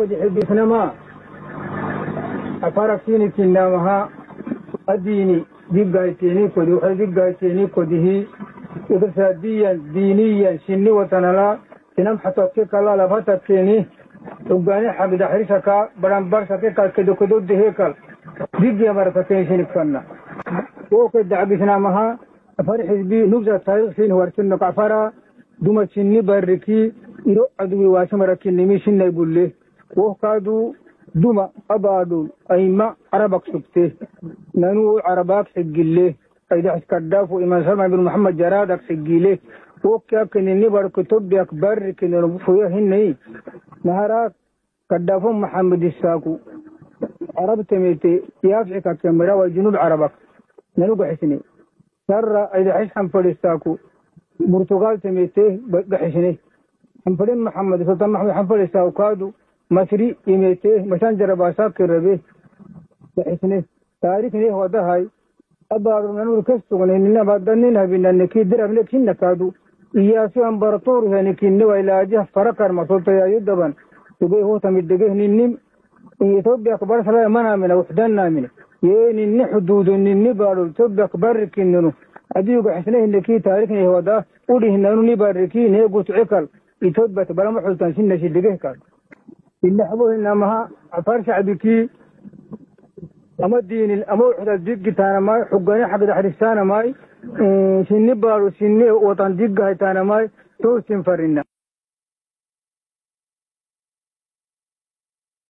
قد يحب سنما أفارك سيني كنا مها أديني دقاي سيني قد يحب دقاي سيني قد هي ودرسا ديا دينيا شني وتنلا تنم حتى تكلا لفتا سيني وقاني حمد حريسك بران برسك كال كدو كدو دهيكال دقيا مرتكين سيني كنا وقد دعب سنامها أفار حزبي نبزة تاريخ سين وارسنة كعفارة دوما شني باركي إرو أدوي واسم ركي نمي سيني بوليه وهكادو دما أبادو أيما عربك سبته ننو عربات سجله أيضا حسكدافو إمام سلمة بن محمد جرادك سجله وكا نبر كتب تبدي أكبر كنن فيه هني. نهارا كدافو محمد الساكو عرب تميتي يافعك كاميرا والجنود عربك. ننو حسني سر إذا حس حنفلستاكو برتغال تميتي بحسني حنفلين محمد سلطان محمد حنفلستاكو كادو masri imete mashan jarabasaake rabe gaxisne taarikne wadahay abaaro nanur kastugne ninabadanin habinane ki dirable kinna kaadu iyaasu ambarator hani kinne wailaaja farakar masoltayayu daban sugay hotamidegeh ninnim itobiak barsala manamina wuxdanamine yee ninni xuduudu ninni baadhol tobiak barrikinenu adiyu gaxisnehine ki taarikne wada udhihnanu ni barriki ne gutcikal itobiat balama xultan sinna shidegeh kaadu ilaxbohinamaha afar shacbiki ama diinil ama uxda diggitaanamay xugani xagdaxristaanamay sinni baadho sinni watan diggahaytaanamay toosin farina